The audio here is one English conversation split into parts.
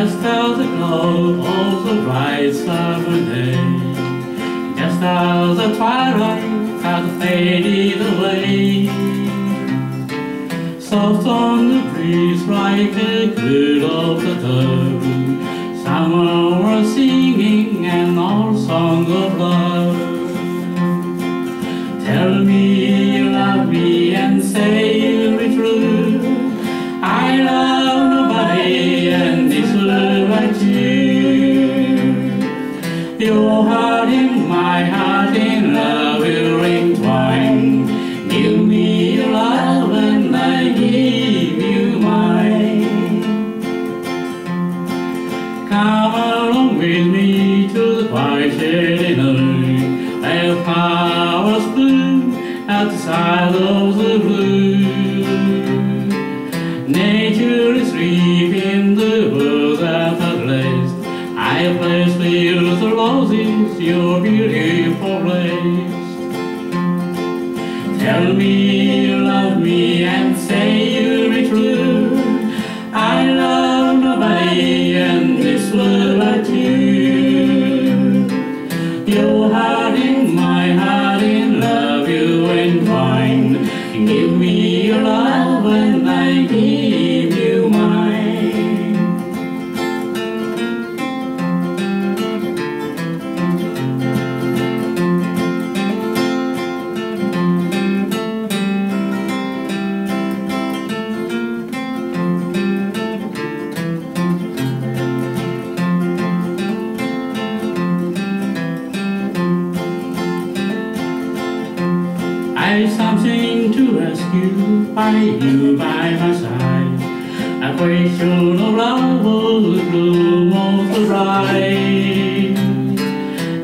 love of the bright summer day. Just as the twilight had faded away. Soft on the breeze like the good of the dove. Someone was singing an old song of love. Tell me Your heart in my heart in love will entwine. Give me your love and I give you mine. Come along with me to the quiet night, where flowers bloom at the side of the blue. Nature is reaping the I place with the roses your beautiful place. Tell me you love me and say you'll be true. I've something to you, why you by my side? A question of love the bloom of the bride.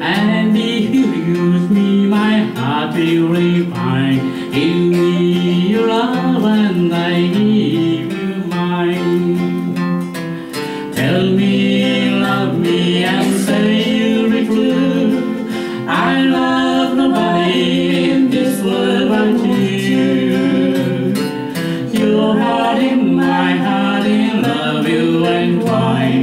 And if you use me, my heart will refine. Give me your love and wine.